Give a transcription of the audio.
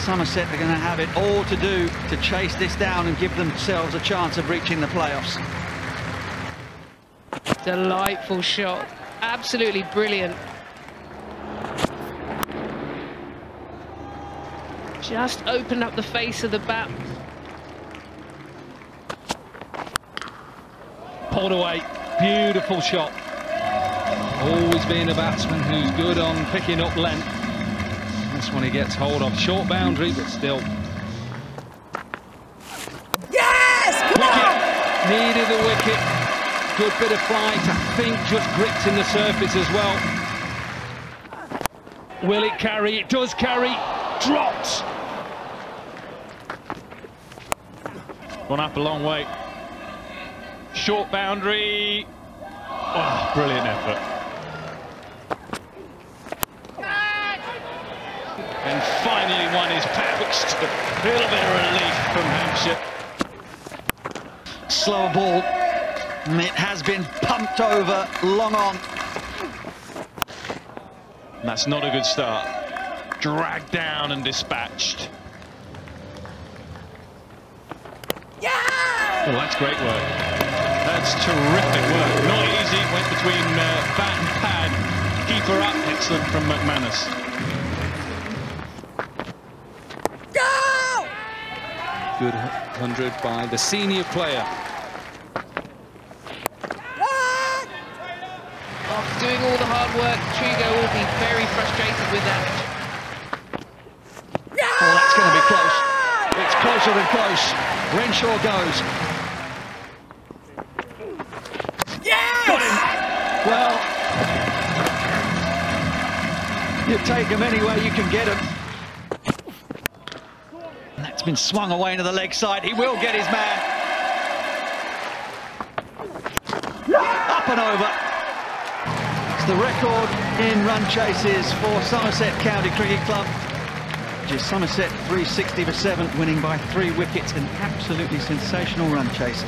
Somerset are going to have it all to do to chase this down and give themselves a chance of reaching the playoffs. Delightful shot. Absolutely brilliant. Just opened up the face of the bat. Pulled away. Beautiful shot. Always being a batsman who's good on picking up length. This one he gets hold of. Short boundary, but still. Yes! Wicket. Needed the wicket. Good bit of flight. I think just gripped in the surface as well. Will it carry? It does carry. Drops. Gone up a long way. Short boundary. Oh, brilliant effort. And finally one is pouched. A little bit of relief from Hampshire. Slower ball. It has been pumped over long on. That's not a good start. Dragged down and dispatched. Yeah! Oh, that's great work. That's terrific work. Not easy. Went between uh, bat and pad. Keeper up. Excellent from McManus. Good 100 by the senior player. After doing all the hard work, Trego will be very frustrated with that. Oh, that's going to be close. It's closer than close. Renshaw goes. Yes! Got him. Well, you take him anywhere you can get him. That's been swung away into the leg side. He will get his man. Up and over. It's the record in run chases for Somerset County Cricket Club. Which is Somerset 360 for 7, winning by three wickets. An absolutely sensational run chase.